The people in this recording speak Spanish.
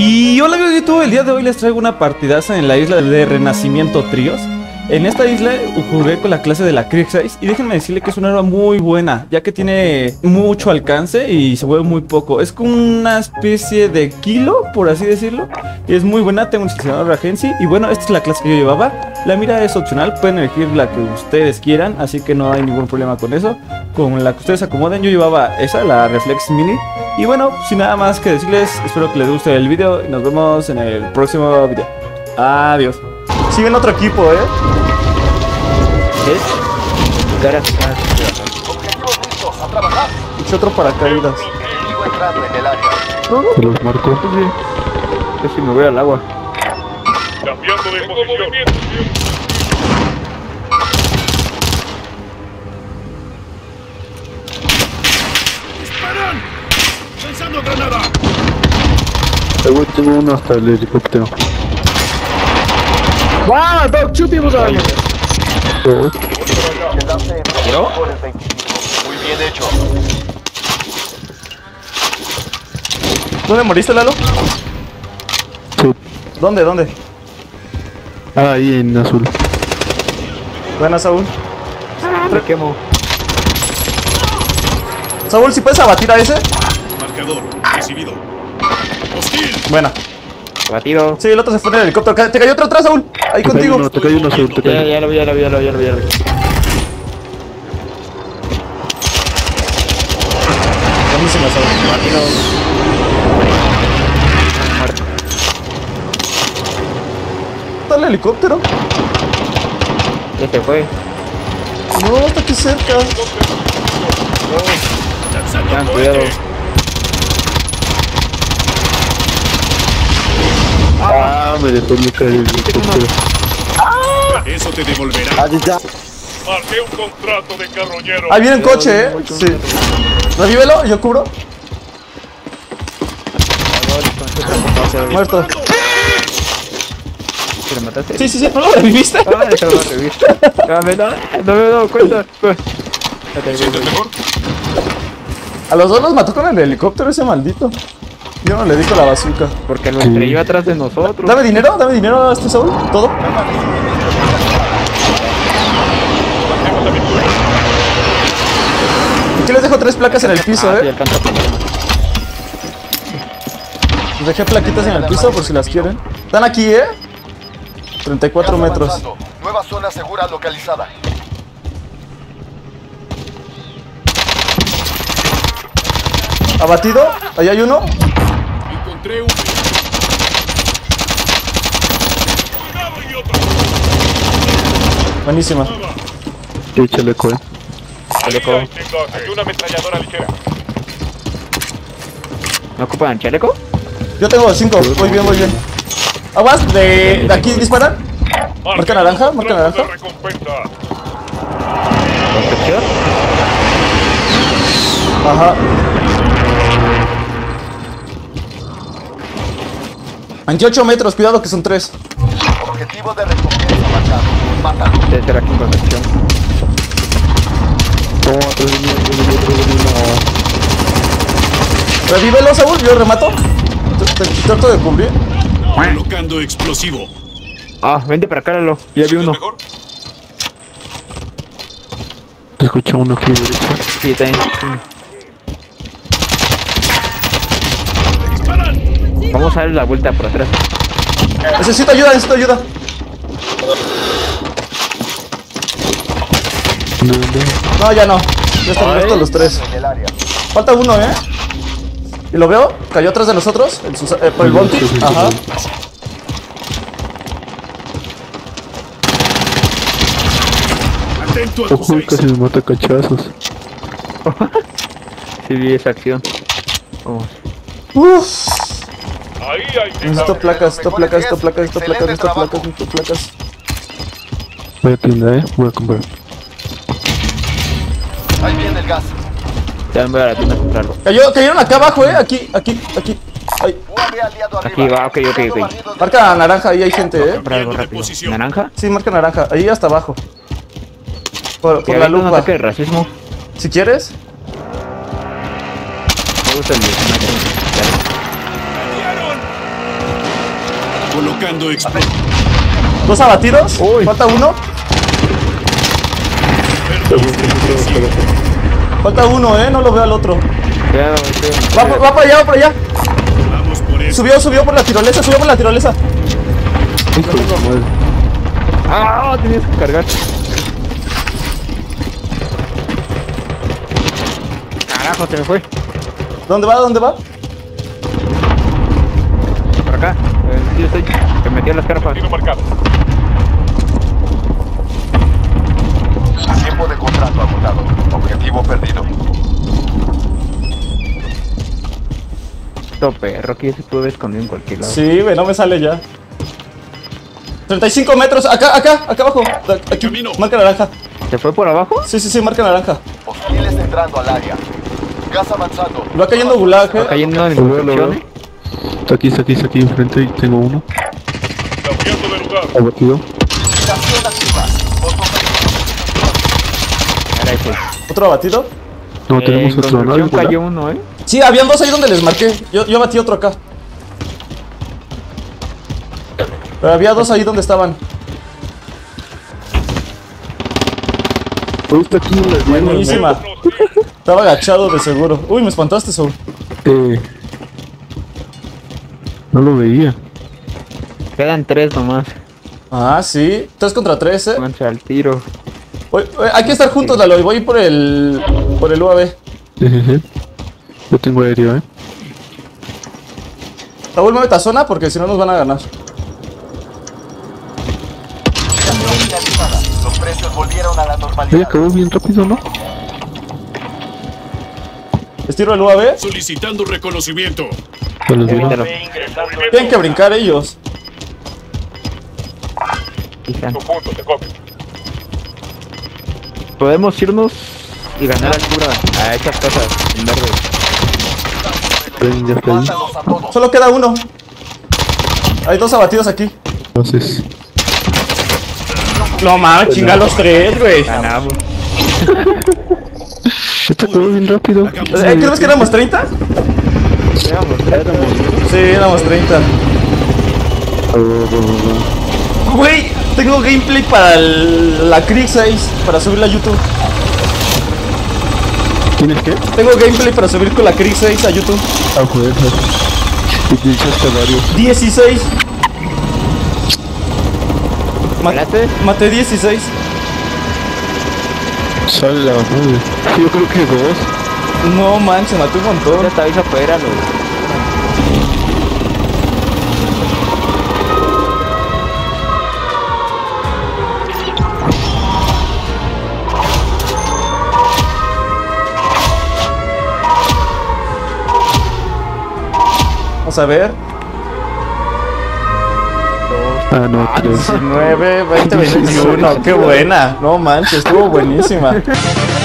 Y hola amigos de YouTube, el día de hoy les traigo una partidaza en la isla de Renacimiento Tríos. En esta isla jugué con la clase de la Kriegsize y déjenme decirle que es una arma muy buena, ya que tiene mucho alcance y se mueve muy poco. Es como una especie de kilo, por así decirlo, y es muy buena. Tengo un seleccionador de agencia y bueno, esta es la clase que yo llevaba. La mira es opcional, pueden elegir la que ustedes quieran, así que no hay ningún problema con eso. Con la que ustedes acomoden, yo llevaba esa, la Reflex Mini. Y bueno, sin nada más que decirles, espero que les guste el video y nos vemos en el próximo video. Adiós. Siguen otro equipo, eh. ¿Es? Cara Objetivos listos, a trabajar. Eché otro paracaídas. Entrando en el área. Se los marcó. Sí. Casi me voy al agua. Cambiando de posición. ¡Lanzando granada! Luego tuvo uno hasta el helicóptero. Wow, dog. Quedarse en ¿Tiró? por el 25. Muy bien hecho. ¿Dónde moriste, Lalo? Sí. ¿Dónde, dónde? Ah, ahí en azul. Buena, Saúl. Me quemo. Saúl, si puedes abatir a ese. Recibido. Hostil. Buena. Batido. Sí, el otro se fue en el helicóptero. Te cayó otro atrás, Saúl. Ahí Te contigo. uno, te cae uno te Ya, lo vi, ya lo vi, ya lo vi, ya lo vi, ya lo vi. Buenísima, Saúl. ¿Está el helicóptero? Ya se fue. No, está aquí cerca. Cohete. cuidado. Ah, me dejó mi helicóptero. Eso te devolverá. Marqué un contrato de carroñero. Ahí viene el coche, eh. Sí. Revívelo, yo cubro. Muerto. ¿Se lo mataste? Sí, sí, sí. ¿No lo reviviste? Ah, déjalo más revista. Ah, no me he dado cuenta. ¿Sientes mejor? A los dos los mató con el helicóptero ese maldito. Yo no le di con la bazooka. Porque lo estrelló atrás de nosotros. Dame dinero, dame dinero a este Saúl. Todo. Aquí les dejo tres placas en el piso, Ah, eh. Les dejé plaquitas en el piso por si las quieren. Están aquí, eh. 34 Gas metros. Nueva zona segura localizada. Abatido. Ahí hay uno. Encontré un. Cuidado, idiota. Buenísima. Sí, chaleco, eh. Ahí hay, una ametralladora ligera. ¿No ocupan chaleco? Yo tengo cinco. Muy bien, muy bien. Aguas, de, de aquí disparan. Marca naranja, marca naranja. Ajá. 28 metros, cuidado que son tres. Objetivo de recompensa marcado. Mátalo. Debe ser aquí en uno. Revívelo, Saúl, yo remato. Te- te- Trato de cubrir. Colocando explosivo. Ah, vente para acá, Lalo. Ya vi uno. mejor? Te escucha uno aquí derecha. Sí, está Vamos a darle la vuelta por atrás. Necesito ayuda, necesito ayuda. No, ya no. Ya están muertos los tres. El. Falta uno, ¿eh? ¿Y lo veo? ¿Cayó atrás de nosotros? ¿En sus- eh, ¿Por el sí, Ajá. Atento a Ojo, casi me mata cachazos. Sí, vi esa acción. Vamos. Uf. Necesito placas, necesito placas, necesito placas, necesito placas, necesito placas, necesito placas. Voy a tienda, eh. Voy a comprar. Ahí viene el gas. Ya me voy a la tienda a comprarlo. Cayó, cayeron acá abajo, ¿eh? Aquí, aquí, aquí. Ay. Aquí va, ok, ok, ok. Marca naranja, ahí hay gente, ¿eh? Comprar algo rápido. ¿Naranja? Sí, marca naranja, ahí hasta abajo. Por, por la lupa. ataque de racismo. Si quieres. Me gusta el Explosión. Dos abatidos. Falta uno. Falta uno, eh. No lo veo al otro. Ya, no, sí. Va, para allá, va para allá. Vamos por eso. Subió, subió por la tirolesa, subió por la tirolesa. Ah, tenías que cargar. Carajo, se me fue. ¿Dónde va? ¿Dónde va? Sí, estoy. Se metió en las carpas. Tiro marcado. Tiempo de contrato agotado. Objetivo perdido. Esto perro, que ya se puede esconder en cualquier lado. Sí, güey, no me sale ya. 35 metros. Acá, acá, acá abajo. Aquí. Camino. Marca naranja. ¿Se fue por abajo? Sí, sí, sí, marca naranja. Hostiles entrando al área. Gas avanzando. Va cayendo gulag, Está eh. cayendo en Está aquí, está aquí, está aquí enfrente y tengo uno. Cambiando de lugar. Abatido. Otro abatido. No, Eh, tenemos en otro. ¿no? cayó uno, eh. Sí, habían dos ahí donde les marqué. Yo, yo batí otro acá. Pero había dos ahí donde estaban. Oh, está aquí Buenísima. Estaba agachado de seguro. Uy, me espantaste, Saúl. Eh, no lo veía. Quedan tres nomás. Ah, sí. Tres contra tres, eh. Pónganse al tiro. Oye, oye, hay que estar juntos, Lalo. Y voy por el. por el UAV. Sí, sí, sí. Yo tengo aéreo, eh. Saúl, mueve esta zona porque si no nos van a ganar. Los precios volvieron a la Oye, normalidad. acabó bien rápido, ¿no? Estiro el UAV. Solicitando reconocimiento. Se los dieron. Evítalo. Tienen que brincar ellos. Fijan. Tu punto, te copio. Podemos irnos y ganar altura a esas cosas en verde. Está. Solo queda uno. Hay dos abatidos aquí. Entonces, No mames, chinga los tres, güey. Ganamos. esto acabó bien rápido. Eh, ¿Crees que éramos 30? Veamos, éramos. Sí, éramos 30. Ah, va, va, va, va. Güey, tengo gameplay para el- la Krieg 6 para subirla a YouTube. ¿Tienes qué? Tengo gameplay para subir con la Krieg 6 a YouTube. Ah, joder. Y te echaste varios. 16. Ma- ¿Mataste? maté 16. Sale la madre. Yo creo que dos. No manches, maté un montón. Ya te avisa fuera, los. Vamos a ver. Ah, no, tres. 19, 20, 21. Qué buena. No manches, estuvo buenísima.